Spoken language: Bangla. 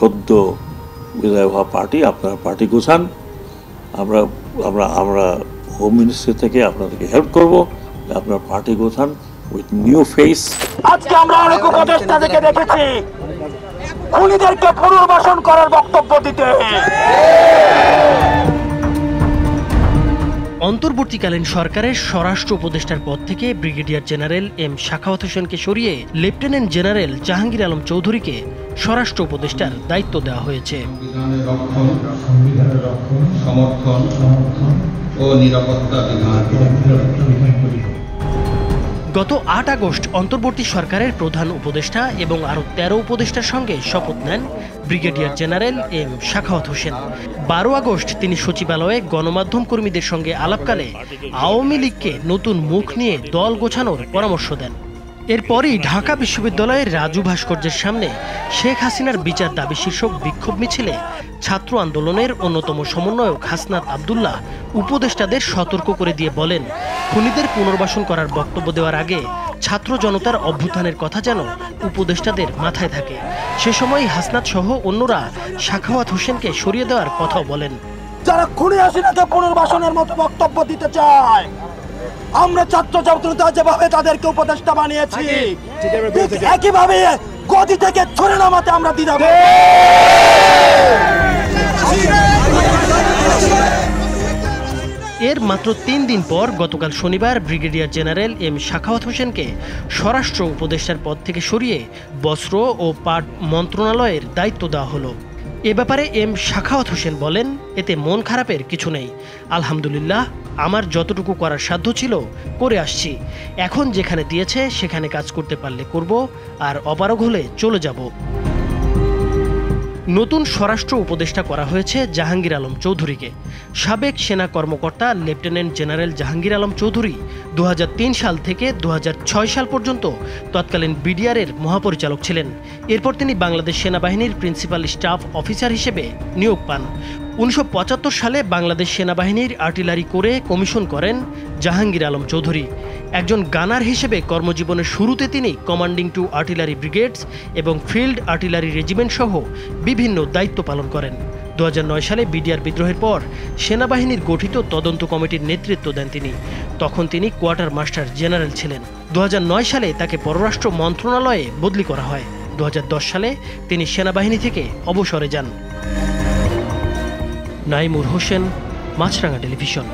সদ্য বিদায় হওয়া পার্টি, আপনারা পার্টি গোছান। আমরা আমরা আমরা হোম মিনিস্ট্রি থেকে আপনাদেরকে হেল্প করব। আপনার পার্টি গোছান উইথ নিউ ফেস আজকে আমরা অনেক উপদেষ্টা থেকে দেখেছি, খুনিদেরকে পুনর্বাসন করার বক্তব্য দিতে। অন্তর্বর্তীকালীন সরকারের স্বরাষ্ট্র উপদেষ্টার পদ থেকে ব্রিগেডিয়ার জেনারেল এম শাখাওয়াত হোসেনকে সরিয়ে লেফটেন্যান্ট জেনারেল জাহাঙ্গীর আলম চৌধুরীকে স্বরাষ্ট্র উপদেষ্টার দায়িত্ব দেওয়া হয়েছে। সংবিধানের রক্ষণ সংবিধানের রক্ষণ সমর্থন সমর্থন ও নিরাপত্তা বিধান। গত আট আগস্ট অন্তর্বর্তী সরকারের প্রধান উপদেষ্টা এবং আরও তেরো উপদেষ্টার সঙ্গে শপথ নেন brigadier general M Sakhawat Hossain. বারো আগস্ট তিনি সচিবালয়ে গণমাধ্যম কর্মীদের সঙ্গে আলাপকালে আওয়ামী লীগকে নতুন মুখ নিয়ে দল গোছানোর পরামর্শ দেন। এরপরই ঢাকা বিশ্ববিদ্যালয়ের রাজু ভাস্কর্যের সামনে শেখ হাসিনার বিচার দাবি শীর্ষক বিক্ষোভ মিছিলে ছাত্র আন্দোলনের অন্যতম সমন্বয়ক হাসনাত আবদুল্লাহ উপদেষ্টাদের সতর্ক করে দিয়ে বলেন, খুনিদের পুনর্বাসন করার বক্তব্য দেওয়ার আগে ছাত্র জনতার অভ্যুত্থানের কথা যেন উপদেষ্টাদের মাথায় থাকে। সে সময় হাসনাত সহ অন্যরা শাখাওয়াত হোসেনকে সরিয়ে দেওয়ার কথাও বলেন। যারা খুনি হাসিনাকে পুনর্বাসনের মতো বক্তব্য দিতে চায় আমরা ছাত্র ছাত্রতা যেভাবে তাদেরকে উপদেষ্টা বানিয়েছি একইভাবে গদি থেকে ছড়ে নামাতে আমরা দিতে এর মাত্র তিন দিন পর গতকাল শনিবার ব্রিগেডিয়ার জেনারেল এম শাখাওয়াত হোসেনকে স্বরাষ্ট্র উপদেষ্টার পদ থেকে সরিয়ে বস্ত্র ও পাট মন্ত্রণালয়ের দায়িত্ব দেওয়া হলো। এ ব্যাপারে এম শাখাওয়াত হোসেন বলেন, এতে মন খারাপের কিছু নেই। আলহামদুলিল্লাহ, আমার যতটুকু করার সাধ্য ছিল, করে আসছি। এখন যেখানে দিয়েছে, সেখানে কাজ করতে পারলে করব, আর অপারগ হলে চলে যাব। নতুন স্বরাষ্ট্র উপদেষ্টা করা হয়েছে জাহাঙ্গীর আলম চৌধুরীকে। সাবেক সেনা কর্মকর্তা লেফটেন্যান্ট জেনারেল জাহাঙ্গীর আলম চৌধুরী দু হাজার তিন সাল থেকে দু হাজার ছয় সাল পর্যন্ত তৎকালীন বিডিআরের মহাপরিচালক ছিলেন। এরপর তিনি বাংলাদেশ সেনাবাহিনীর প্রিন্সিপাল স্টাফ অফিসার হিসেবে নিয়োগ পান। উনিশশো পঁচাত্তর সালে বাংলাদেশ সেনাবাহিনীর আর্টিলারি করে কমিশন করেন জাহাঙ্গীর আলম চৌধুরী। একজন গানার হিসেবে কর্মজীবনের শুরুতে তিনি কমান্ডিং টু আর্টিলারি ব্রিগেডস এবং ফিল্ড আর্টিলারি রেজিমেন্ট সহ বিভিন্ন দায়িত্ব পালন করেন। দু হাজার নয় সালে বিডিআর বিদ্রোহের পর সেনাবাহিনীর গঠিত তদন্ত কমিটির নেতৃত্ব দেন তিনি। তখন তিনি কোয়ার্টার মাস্টার জেনারেল ছিলেন। দু হাজার নয় সালে তাকে পররাষ্ট্র মন্ত্রণালয়ে বদলি করা হয়। দু হাজার দশ সালে তিনি সেনাবাহিনী থেকে অবসরে যান। নাইমুর হোসেন মাছরাঙা টেলিভিশন।